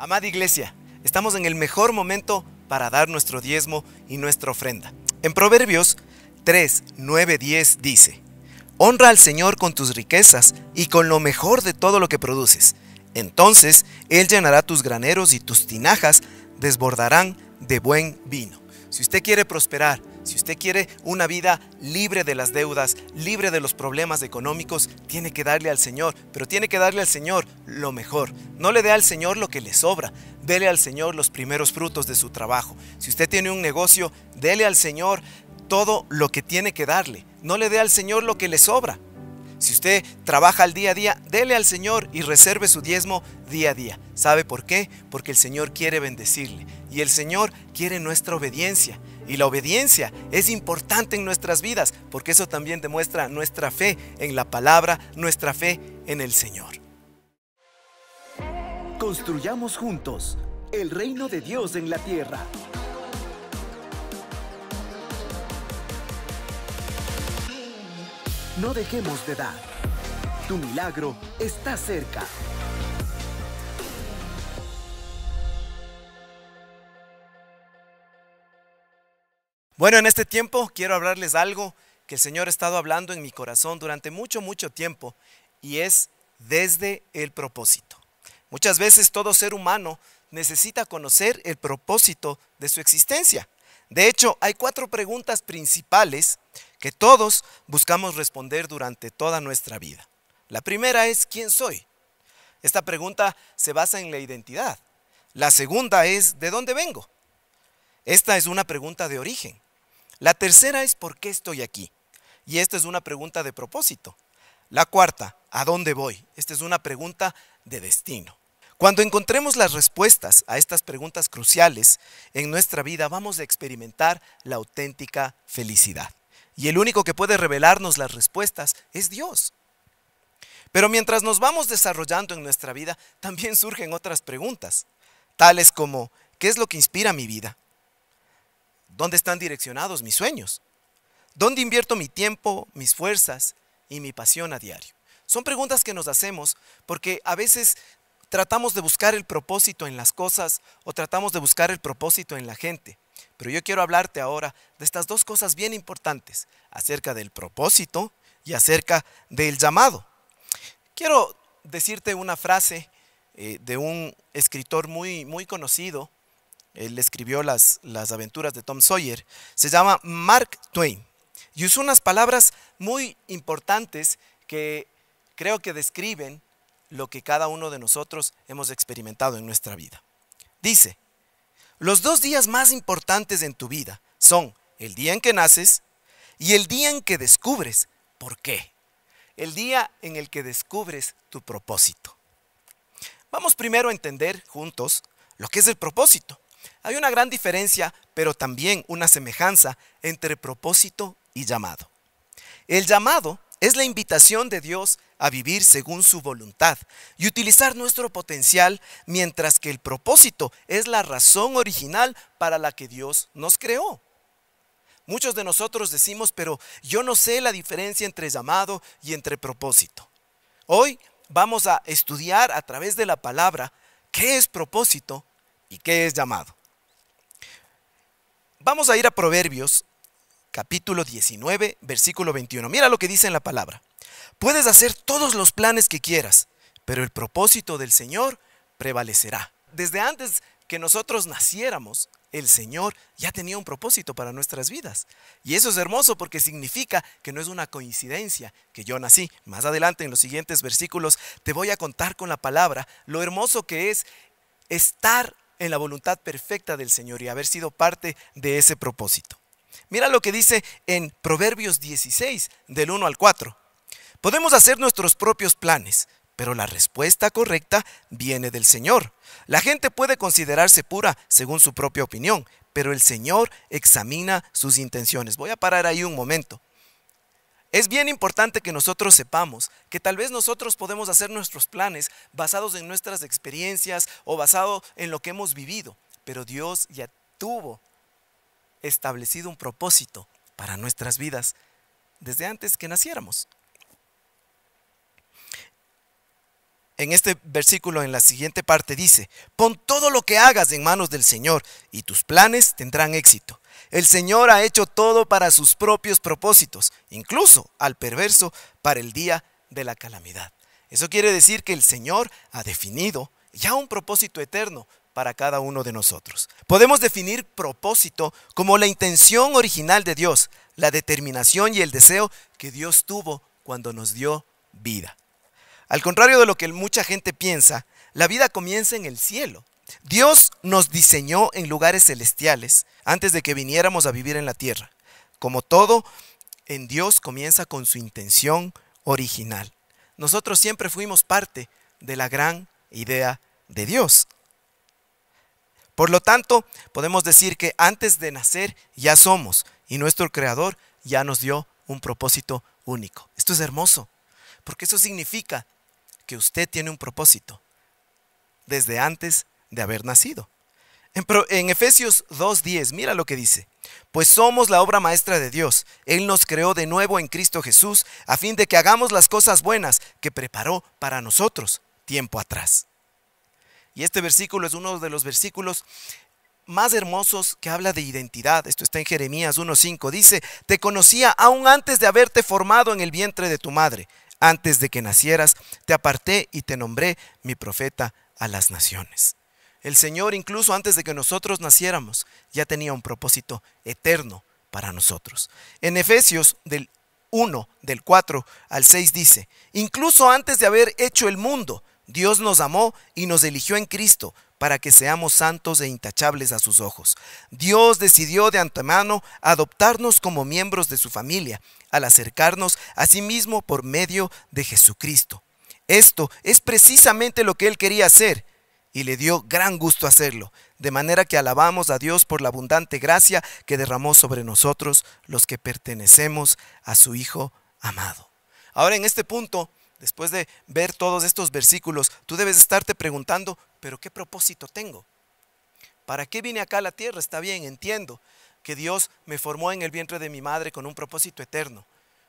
Amada iglesia, estamos en el mejor momento para dar nuestro diezmo y nuestra ofrenda. En Proverbios 3, 9, 10 dice, Honra al Señor con tus riquezas y con lo mejor de todo lo que produces. Entonces Él llenará tus graneros y tus tinajas desbordarán de buen vino. Si usted quiere prosperar, si usted quiere una vida libre de las deudas, libre de los problemas económicos, tiene que darle al Señor, pero tiene que darle al Señor lo mejor. No le dé al Señor lo que le sobra, dele al Señor los primeros frutos de su trabajo. Si usted tiene un negocio, dele al Señor todo lo que tiene que darle. No le dé al Señor lo que le sobra. Si usted trabaja al día a día, dele al Señor y reserve su diezmo día a día. ¿Sabe por qué? Porque el Señor quiere bendecirle y el Señor quiere nuestra obediencia. Y la obediencia es importante en nuestras vidas porque eso también demuestra nuestra fe en la palabra, nuestra fe en el Señor. Construyamos juntos el reino de Dios en la tierra. No dejemos de dar. Tu milagro está cerca. Bueno, en este tiempo quiero hablarles algo que el Señor ha estado hablando en mi corazón durante mucho, mucho tiempo y es desde el propósito. Muchas veces todo ser humano necesita conocer el propósito de su existencia. De hecho, hay cuatro preguntas principales que todos buscamos responder durante toda nuestra vida. La primera es ¿quién soy? Esta pregunta se basa en la identidad. La segunda es ¿de dónde vengo? Esta es una pregunta de origen. La tercera es ¿por qué estoy aquí? Y esta es una pregunta de propósito. La cuarta, ¿a dónde voy? Esta es una pregunta de destino. Cuando encontremos las respuestas a estas preguntas cruciales en nuestra vida, vamos a experimentar la auténtica felicidad. Y el único que puede revelarnos las respuestas es Dios. Pero mientras nos vamos desarrollando en nuestra vida, también surgen otras preguntas, tales como, ¿qué es lo que inspira mi vida? ¿Dónde están direccionados mis sueños? ¿Dónde invierto mi tiempo, mis fuerzas y mi pasión a diario? Son preguntas que nos hacemos porque a veces tratamos de buscar el propósito en las cosas o tratamos de buscar el propósito en la gente. Pero yo quiero hablarte ahora de estas dos cosas bien importantes, acerca del propósito y acerca del llamado. Quiero decirte una frase eh, de un escritor muy, muy conocido. Él escribió las, las aventuras de Tom Sawyer. Se llama Mark Twain. Y usó unas palabras muy importantes que creo que describen lo que cada uno de nosotros hemos experimentado en nuestra vida. Dice, los dos días más importantes en tu vida son el día en que naces y el día en que descubres por qué. El día en el que descubres tu propósito. Vamos primero a entender juntos lo que es el propósito. Hay una gran diferencia, pero también una semejanza entre propósito y llamado. El llamado es la invitación de Dios a vivir según su voluntad y utilizar nuestro potencial, mientras que el propósito es la razón original para la que Dios nos creó. Muchos de nosotros decimos, pero yo no sé la diferencia entre llamado y entre propósito. Hoy vamos a estudiar a través de la palabra qué es propósito y qué es llamado. Vamos a ir a Proverbios capítulo 19, versículo 21. Mira lo que dice en la palabra. Puedes hacer todos los planes que quieras, pero el propósito del Señor prevalecerá. Desde antes que nosotros naciéramos, el Señor ya tenía un propósito para nuestras vidas. Y eso es hermoso porque significa que no es una coincidencia que yo nací. Más adelante en los siguientes versículos te voy a contar con la palabra lo hermoso que es estar en la voluntad perfecta del Señor y haber sido parte de ese propósito. Mira lo que dice en Proverbios 16, del 1 al 4. Podemos hacer nuestros propios planes, pero la respuesta correcta viene del Señor. La gente puede considerarse pura según su propia opinión, pero el Señor examina sus intenciones. Voy a parar ahí un momento. Es bien importante que nosotros sepamos que tal vez nosotros podemos hacer nuestros planes basados en nuestras experiencias o basado en lo que hemos vivido, pero Dios ya tuvo establecido un propósito para nuestras vidas desde antes que naciéramos. en este versículo, en la siguiente parte, dice, pon todo lo que hagas en manos del Señor y tus planes tendrán éxito. El Señor ha hecho todo para sus propios propósitos, incluso al perverso para el día de la calamidad. Eso quiere decir que el Señor ha definido ya un propósito eterno para cada uno de nosotros. Podemos definir propósito como la intención original de Dios, la determinación y el deseo que Dios tuvo cuando nos dio vida. Al contrario de lo que mucha gente piensa, la vida comienza en el cielo. Dios nos diseñó en lugares celestiales antes de que viniéramos a vivir en la tierra. Como todo, en Dios comienza con su intención original. Nosotros siempre fuimos parte de la gran idea de Dios. Por lo tanto, podemos decir que antes de nacer ya somos y nuestro Creador ya nos dio un propósito único. Esto es hermoso, porque eso significa que usted tiene un propósito desde antes de haber nacido. En, en Efesios 2.10, mira lo que dice. Pues somos la obra maestra de Dios. Él nos creó de nuevo en Cristo Jesús a fin de que hagamos las cosas buenas que preparó para nosotros tiempo atrás. Y este versículo es uno de los versículos más hermosos que habla de identidad. Esto está en Jeremías 1.5. Dice, te conocía aún antes de haberte formado en el vientre de tu madre. Antes de que nacieras, te aparté y te nombré mi profeta a las naciones. El Señor, incluso antes de que nosotros naciéramos, ya tenía un propósito eterno para nosotros. En Efesios del 1, del 4 al 6 dice, incluso antes de haber hecho el mundo, Dios nos amó y nos eligió en Cristo para que seamos santos e intachables a sus ojos. Dios decidió de antemano adoptarnos como miembros de su familia, al acercarnos a sí mismo por medio de Jesucristo. Esto es precisamente lo que Él quería hacer y le dio gran gusto hacerlo, de manera que alabamos a Dios por la abundante gracia que derramó sobre nosotros los que pertenecemos a su Hijo amado. Ahora en este punto después de ver todos estos versículos, tú debes estarte preguntando, pero ¿qué propósito tengo? ¿Para qué vine acá a la tierra? Está bien, entiendo que Dios me formó en el vientre de mi madre con un propósito eterno.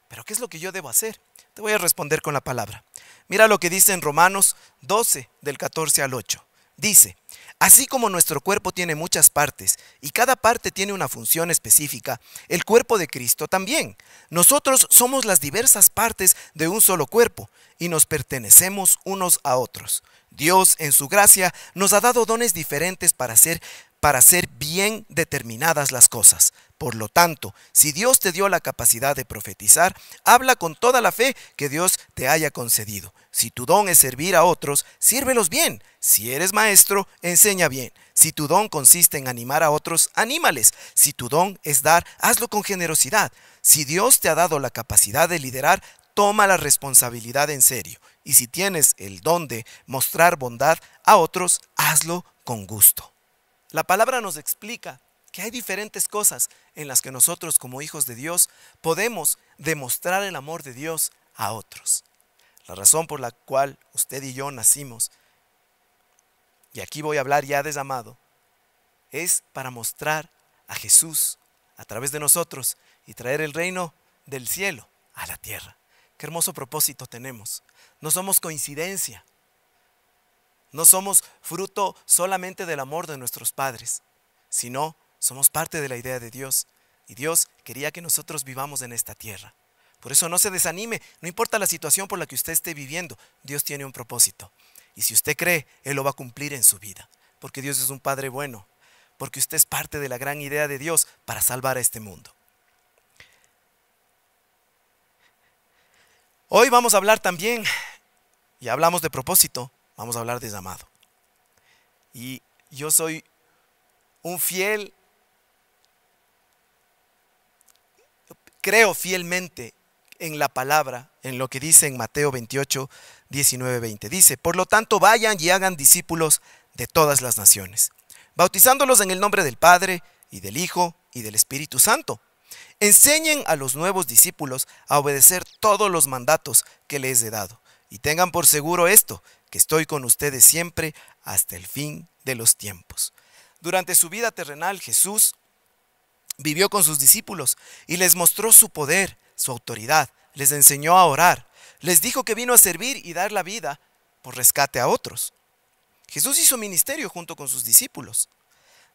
Pero ¿qué es lo que yo debo hacer? Te voy a responder con la palabra. Mira lo que dice en Romanos 12, del 14 al 8. Dice, Así como nuestro cuerpo tiene muchas partes y cada parte tiene una función específica, el cuerpo de Cristo también. Nosotros somos las diversas partes de un solo cuerpo y nos pertenecemos unos a otros. Dios, en su gracia, nos ha dado dones diferentes para hacer, para hacer bien determinadas las cosas. Por lo tanto, si Dios te dio la capacidad de profetizar, habla con toda la fe que Dios te haya concedido. Si tu don es servir a otros, sírvelos bien. Si eres maestro, enseña bien. Si tu don consiste en animar a otros, anímales. Si tu don es dar, hazlo con generosidad. Si Dios te ha dado la capacidad de liderar, toma la responsabilidad en serio. Y si tienes el don de mostrar bondad a otros, hazlo con gusto. La palabra nos explica que hay diferentes cosas en las que nosotros como hijos de Dios podemos demostrar el amor de Dios a otros. La razón por la cual usted y yo nacimos, y aquí voy a hablar ya desamado, es para mostrar a Jesús a través de nosotros y traer el reino del cielo a la tierra. Qué hermoso propósito tenemos. No somos coincidencia. No somos fruto solamente del amor de nuestros padres, sino somos parte de la idea de Dios y Dios quería que nosotros vivamos en esta tierra. Por eso no se desanime, no importa la situación por la que usted esté viviendo, Dios tiene un propósito. Y si usted cree, Él lo va a cumplir en su vida, porque Dios es un Padre bueno, porque usted es parte de la gran idea de Dios para salvar a este mundo. Hoy vamos a hablar también, y hablamos de propósito, vamos a hablar de llamado. Y yo soy un fiel creo fielmente en la palabra, en lo que dice en Mateo 28, 19, 20. Dice, por lo tanto, vayan y hagan discípulos de todas las naciones, bautizándolos en el nombre del Padre y del Hijo y del Espíritu Santo. Enseñen a los nuevos discípulos a obedecer todos los mandatos que les he dado. Y tengan por seguro esto, que estoy con ustedes siempre hasta el fin de los tiempos. Durante su vida terrenal, Jesús vivió con sus discípulos y les mostró su poder, su autoridad, les enseñó a orar, les dijo que vino a servir y dar la vida por rescate a otros. Jesús hizo ministerio junto con sus discípulos,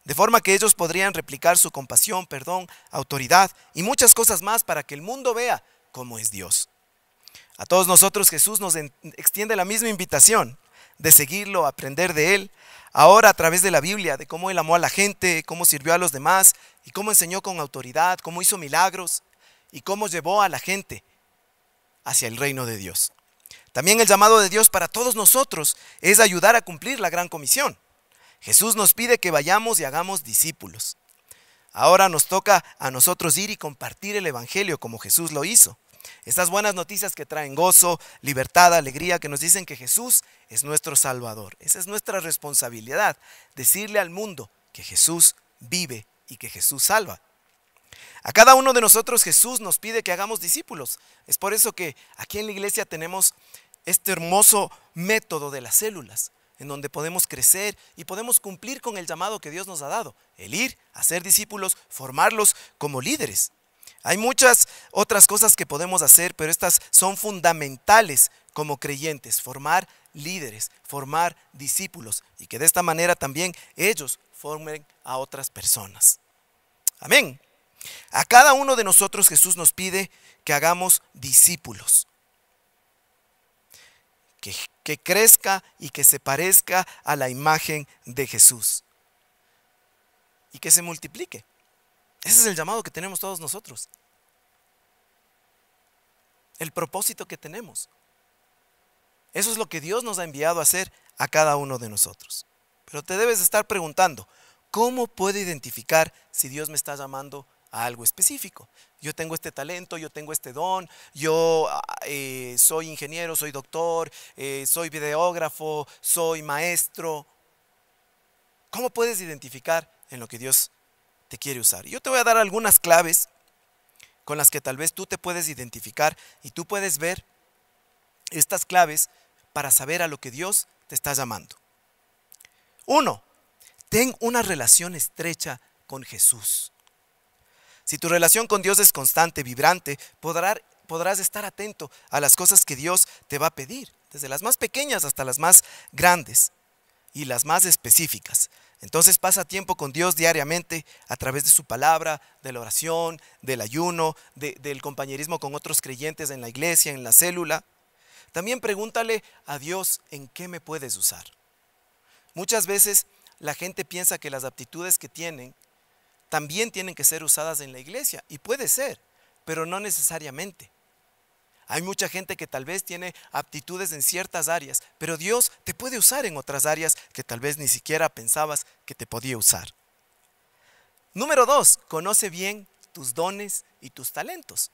de forma que ellos podrían replicar su compasión, perdón, autoridad y muchas cosas más para que el mundo vea cómo es Dios. A todos nosotros Jesús nos extiende la misma invitación de seguirlo, aprender de Él, ahora a través de la Biblia, de cómo Él amó a la gente, cómo sirvió a los demás y cómo enseñó con autoridad, cómo hizo milagros y cómo llevó a la gente hacia el reino de Dios. También el llamado de Dios para todos nosotros es ayudar a cumplir la gran comisión. Jesús nos pide que vayamos y hagamos discípulos. Ahora nos toca a nosotros ir y compartir el Evangelio como Jesús lo hizo. Estas buenas noticias que traen gozo, libertad, alegría, que nos dicen que Jesús es nuestro Salvador. Esa es nuestra responsabilidad, decirle al mundo que Jesús vive y que Jesús salva. A cada uno de nosotros Jesús nos pide que hagamos discípulos. Es por eso que aquí en la iglesia tenemos este hermoso método de las células, en donde podemos crecer y podemos cumplir con el llamado que Dios nos ha dado, el ir a ser discípulos, formarlos como líderes. Hay muchas otras cosas que podemos hacer, pero estas son fundamentales como creyentes, formar líderes, formar discípulos y que de esta manera también ellos formen a otras personas. Amén. A cada uno de nosotros Jesús nos pide que hagamos discípulos. Que, crezca y que se parezca a la imagen de Jesús. Y que se multiplique. Ese es el llamado que tenemos todos nosotros. El propósito que tenemos. Eso es lo que Dios nos ha enviado a hacer a cada uno de nosotros. Pero te debes estar preguntando, ¿cómo puedo identificar si Dios me está llamando a algo específico? Yo tengo este talento, yo tengo este don, yo ah, eh, soy ingeniero, soy doctor, eh, soy videógrafo, soy maestro. ¿Cómo puedes identificar en lo que Dios te quiere usar. Yo te voy a dar algunas claves con las que tal vez tú te puedes identificar y tú puedes ver estas claves para saber a lo que Dios te está llamando. Uno, ten una relación estrecha con Jesús. Si tu relación con Dios es constante, vibrante, podrás, podrás estar atento a las cosas que Dios te va a pedir, desde las más pequeñas hasta las más grandes y las más específicas. Entonces pasa tiempo con Dios diariamente a través de su palabra, de la oración, del ayuno, del compañerismo con otros creyentes en la iglesia, en la célula. También pregúntale a Dios en qué me puedes usar. Muchas veces la gente piensa que las aptitudes que tienen también tienen que ser usadas en la iglesia y puede ser, pero no necesariamente. Hay mucha gente que tal vez tiene aptitudes en ciertas áreas, pero Dios te puede usar en otras áreas que tal vez ni siquiera pensabas que te podía usar. Número dos, conoce bien tus dones y tus talentos.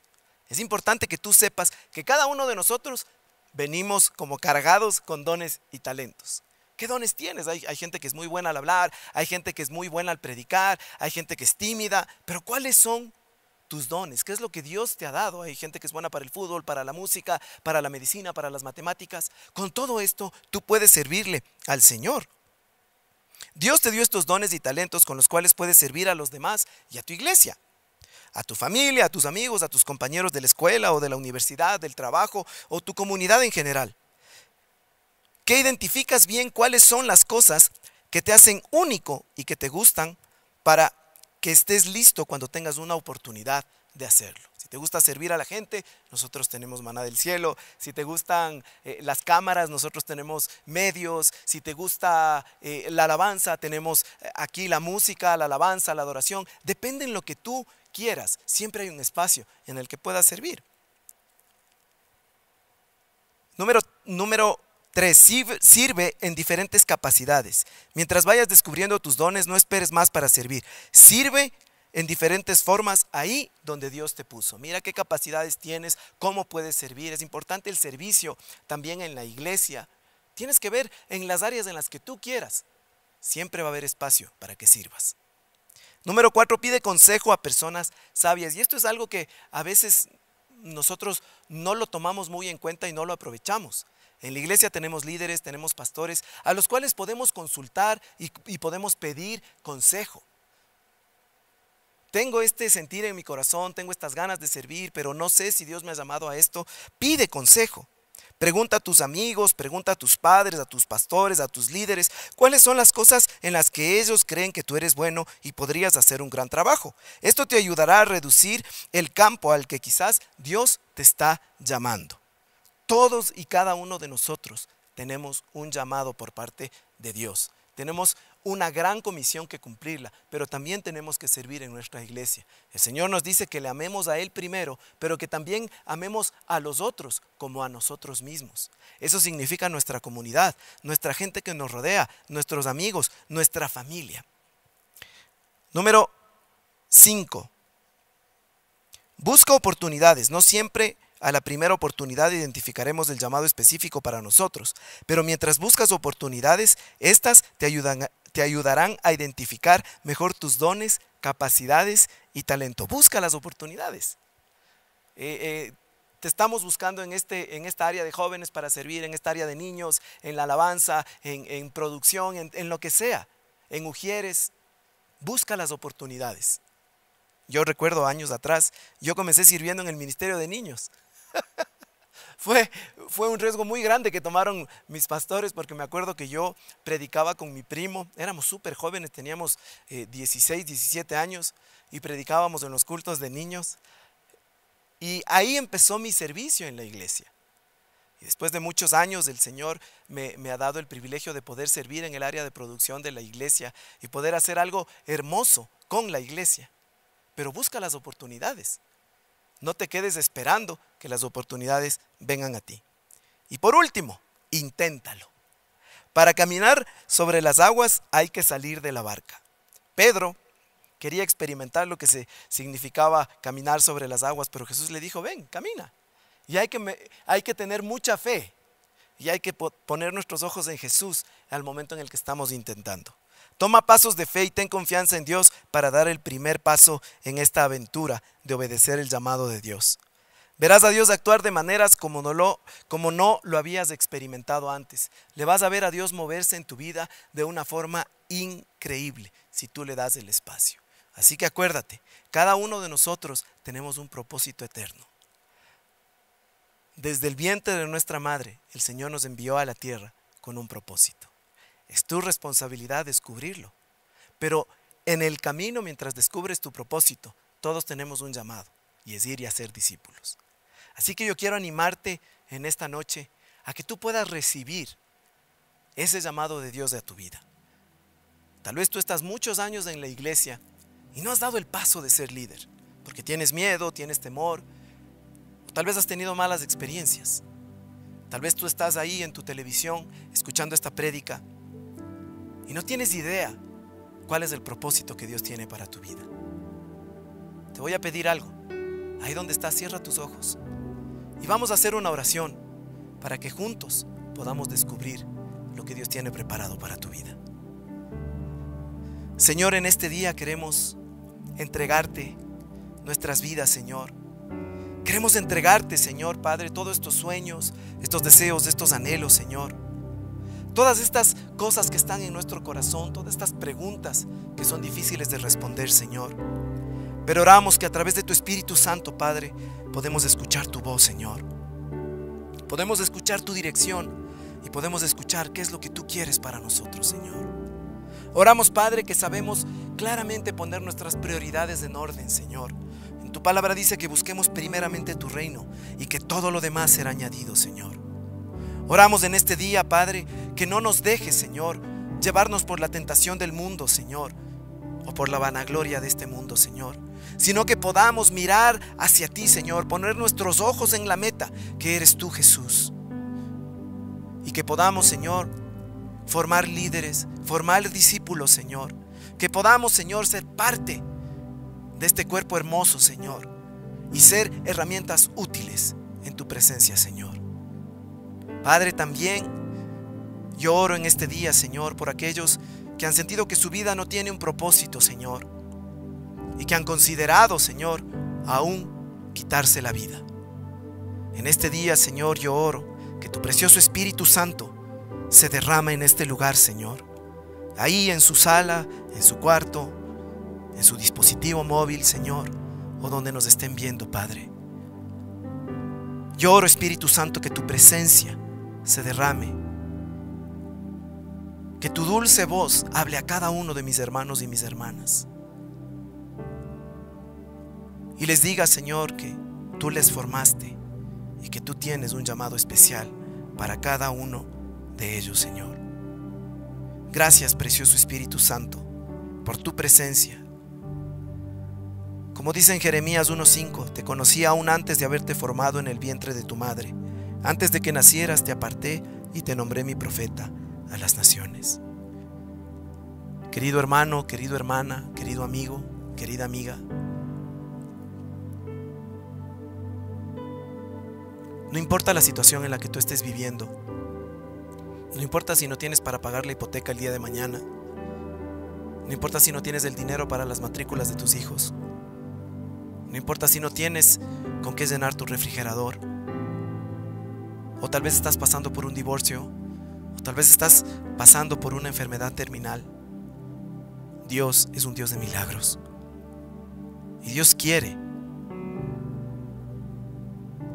Es importante que tú sepas que cada uno de nosotros venimos como cargados con dones y talentos. ¿Qué dones tienes? Hay, gente que es muy buena al hablar, hay gente que es muy buena al predicar, hay gente que es tímida, pero ¿cuáles son tus dones, qué es lo que Dios te ha dado. Hay gente que es buena para el fútbol, para la música, para la medicina, para las matemáticas. Con todo esto, tú puedes servirle al Señor. Dios te dio estos dones y talentos con los cuales puedes servir a los demás y a tu iglesia, a tu familia, a tus amigos, a tus compañeros de la escuela o de la universidad, del trabajo o tu comunidad en general. Que identificas bien cuáles son las cosas que te hacen único y que te gustan para que estés listo cuando tengas una oportunidad de hacerlo. Si te gusta servir a la gente, nosotros tenemos maná del cielo. Si te gustan eh, las cámaras, nosotros tenemos medios. Si te gusta eh, la alabanza, tenemos eh, aquí la música, la alabanza, la adoración. Depende en lo que tú quieras. Siempre hay un espacio en el que puedas servir. Número, número 3. Sirve en diferentes capacidades. Mientras vayas descubriendo tus dones, no esperes más para servir. Sirve en diferentes formas ahí donde Dios te puso. Mira qué capacidades tienes, cómo puedes servir. Es importante el servicio también en la iglesia. Tienes que ver en las áreas en las que tú quieras. Siempre va a haber espacio para que sirvas. Número 4. Pide consejo a personas sabias. Y esto es algo que a veces nosotros no lo tomamos muy en cuenta y no lo aprovechamos. En la iglesia tenemos líderes, tenemos pastores, a los cuales podemos consultar y, podemos pedir consejo. Tengo este sentir en mi corazón, tengo estas ganas de servir, pero no sé si Dios me ha llamado a esto. Pide consejo. Pregunta a tus amigos, pregunta a tus padres, a tus pastores, a tus líderes, cuáles son las cosas en las que ellos creen que tú eres bueno y podrías hacer un gran trabajo. Esto te ayudará a reducir el campo al que quizás Dios te está llamando. Todos y cada uno de nosotros tenemos un llamado por parte de Dios. Tenemos una gran comisión que cumplirla, pero también tenemos que servir en nuestra iglesia. El Señor nos dice que le amemos a Él primero, pero que también amemos a los otros como a nosotros mismos. Eso significa nuestra comunidad, nuestra gente que nos rodea, nuestros amigos, nuestra familia. Número 5. Busca oportunidades, no siempre a la primera oportunidad identificaremos el llamado específico para nosotros, pero mientras buscas oportunidades, estas te ayudan, te ayudarán a identificar mejor tus dones, capacidades y talento. Busca las oportunidades. Eh, eh, te estamos buscando en, este, en esta área de jóvenes para servir, en esta área de niños, en la alabanza, en, producción, en, en lo que sea, en Ujieres. Busca las oportunidades. Yo recuerdo años atrás, yo comencé sirviendo en el Ministerio de Niños. Fue, fue un riesgo muy grande que tomaron mis pastores porque me acuerdo que yo predicaba con mi primo, éramos súper jóvenes, teníamos 16, eh, 17 años y predicábamos en los cultos de niños. Y ahí empezó mi servicio en la iglesia. Y después de muchos años el Señor me, ha dado el privilegio de poder servir en el área de producción de la iglesia y poder hacer algo hermoso con la iglesia. Pero busca las oportunidades. No te quedes esperando que las oportunidades vengan a ti. Y por último, inténtalo. Para caminar sobre las aguas hay que salir de la barca. Pedro quería experimentar lo que se significaba caminar sobre las aguas, pero Jesús le dijo, ven, camina. Y hay que, hay que tener mucha fe y hay que poner nuestros ojos en Jesús al momento en el que estamos intentando. Toma pasos de fe y ten confianza en Dios para dar el primer paso en esta aventura de obedecer el llamado de Dios. Verás a Dios actuar de maneras como no, lo, habías experimentado antes. Le vas a ver a Dios moverse en tu vida de una forma increíble si tú le das el espacio. Así que acuérdate, cada uno de nosotros tenemos un propósito eterno. Desde el vientre de nuestra madre, el Señor nos envió a la tierra con un propósito. Es tu responsabilidad descubrirlo. Pero en el camino, mientras descubres tu propósito, todos tenemos un llamado y es ir y hacer discípulos. Así que yo quiero animarte en esta noche a que tú puedas recibir ese llamado de Dios de tu vida. Tal vez tú estás muchos años en la iglesia y no has dado el paso de ser líder, porque tienes miedo, tienes temor, o tal vez has tenido malas experiencias. Tal vez tú estás ahí en tu televisión escuchando esta prédica y no tienes idea cuál es el propósito que Dios tiene para tu vida. Te voy a pedir algo. Ahí donde estás, cierra tus ojos. Y vamos a hacer una oración para que juntos podamos descubrir lo que Dios tiene preparado para tu vida. Señor, en este día queremos entregarte nuestras vidas, Señor. Queremos entregarte, Señor Padre, todos estos sueños, estos deseos, estos anhelos, Señor. Todas estas cosas que están en nuestro corazón, todas estas preguntas que son difíciles de responder, Señor. Pero oramos que a través de tu Espíritu Santo, Padre, podemos escuchar tu voz, Señor. Podemos escuchar tu dirección y podemos escuchar qué es lo que tú quieres para nosotros, Señor. Oramos, Padre, que sabemos claramente poner nuestras prioridades en orden, Señor. En tu palabra dice que busquemos primeramente tu reino y que todo lo demás será añadido, Señor. Oramos en este día, Padre, que no nos dejes, Señor, llevarnos por la tentación del mundo, Señor, o por la vanagloria de este mundo, Señor, sino que podamos mirar hacia ti, Señor, poner nuestros ojos en la meta, que eres tú, Jesús. Y que podamos, Señor, formar líderes, formar discípulos, Señor. Que podamos, Señor, ser parte de este cuerpo hermoso, Señor, y ser herramientas útiles en tu presencia, Señor. Padre, también yo oro en este día, Señor, por aquellos que han sentido que su vida no tiene un propósito, Señor, y que han considerado, Señor, aún quitarse la vida. En este día, Señor, yo oro que tu precioso Espíritu Santo se derrama en este lugar, Señor. Ahí en su sala, en su cuarto, en su dispositivo móvil, Señor, o donde nos estén viendo, Padre. Yo oro, Espíritu Santo, que tu presencia se derrame. Que tu dulce voz hable a cada uno de mis hermanos y mis hermanas. Y les diga, Señor, que tú les formaste y que tú tienes un llamado especial para cada uno de ellos, Señor. Gracias, precioso Espíritu Santo, por tu presencia. Como dice en Jeremías 1.5, te conocí aún antes de haberte formado en el vientre de tu madre. Antes de que nacieras te aparté y te nombré mi profeta a las naciones. Querido hermano, querido hermana, querido amigo, querida amiga, No importa la situación en la que tú estés viviendo. No importa si no tienes para pagar la hipoteca el día de mañana. No importa si no tienes el dinero para las matrículas de tus hijos. No importa si no tienes con qué llenar tu refrigerador. O tal vez estás pasando por un divorcio. O tal vez estás pasando por una enfermedad terminal. Dios es un Dios de milagros. Y Dios quiere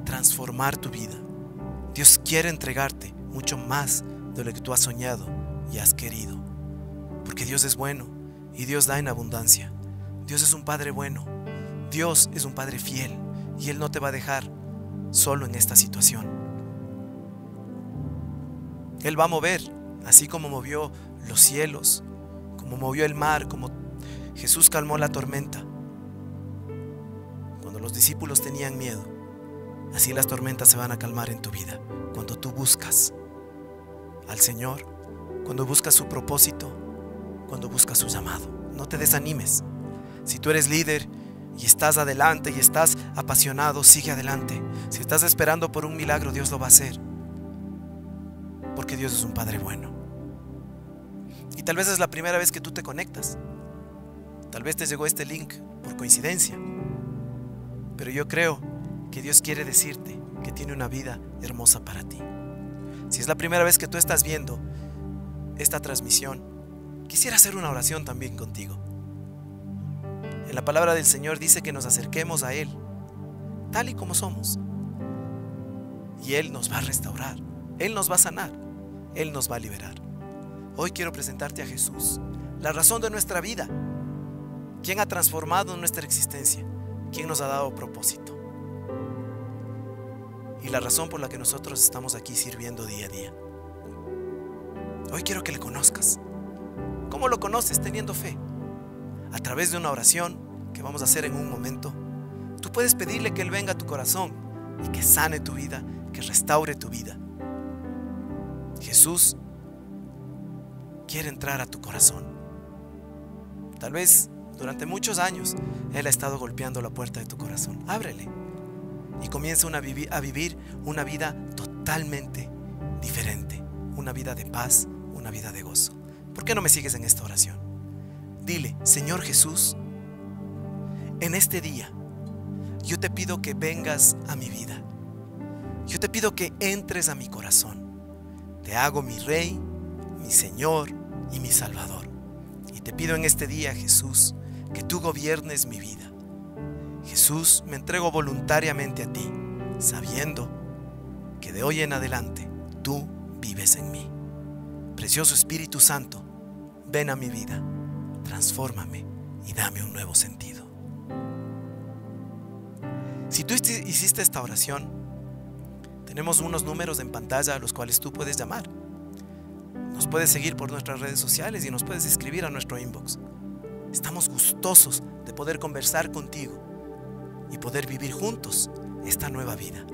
transformar tu vida. Dios quiere entregarte mucho más de lo que tú has soñado y has querido. Porque Dios es bueno y Dios da en abundancia. Dios es un Padre bueno. Dios es un Padre fiel y Él no te va a dejar solo en esta situación. Él va a mover, así como movió los cielos, como movió el mar, como Jesús calmó la tormenta. Cuando los discípulos tenían miedo, Así las tormentas se van a calmar en tu vida cuando tú buscas al Señor, cuando buscas su propósito, cuando buscas su llamado. No te desanimes. Si tú eres líder y estás adelante y estás apasionado, sigue adelante. Si estás esperando por un milagro, Dios lo va a hacer. Porque Dios es un Padre bueno. Y tal vez es la primera vez que tú te conectas. Tal vez te llegó este link por coincidencia. Pero yo creo que Dios quiere decirte que tiene una vida hermosa para ti. Si es la primera vez que tú estás viendo esta transmisión, quisiera hacer una oración también contigo. En la palabra del Señor dice que nos acerquemos a Él, tal y como somos. Y Él nos va a restaurar, Él nos va a sanar, Él nos va a liberar. Hoy quiero presentarte a Jesús, la razón de nuestra vida, quien ha transformado nuestra existencia, quien nos ha dado propósito y la razón por la que nosotros estamos aquí sirviendo día a día. Hoy quiero que le conozcas. ¿Cómo lo conoces? Teniendo fe. A través de una oración que vamos a hacer en un momento, tú puedes pedirle que Él venga a tu corazón y que sane tu vida, que restaure tu vida. Jesús quiere entrar a tu corazón. Tal vez durante muchos años Él ha estado golpeando la puerta de tu corazón. Ábrele y comienza a vivir una vida totalmente diferente, una vida de paz, una vida de gozo. ¿Por qué no me sigues en esta oración? Dile, Señor Jesús, en este día yo te pido que vengas a mi vida. Yo te pido que entres a mi corazón. Te hago mi Rey, mi Señor y mi Salvador. Y te pido en este día, Jesús, que tú gobiernes mi vida Jesús, me entrego voluntariamente a ti, sabiendo que de hoy en adelante tú vives en mí. Precioso Espíritu Santo, ven a mi vida, transfórmame y dame un nuevo sentido. Si tú hiciste esta oración, tenemos unos números en pantalla a los cuales tú puedes llamar. Nos puedes seguir por nuestras redes sociales y nos puedes escribir a nuestro inbox. Estamos gustosos de poder conversar contigo y poder vivir juntos esta nueva vida.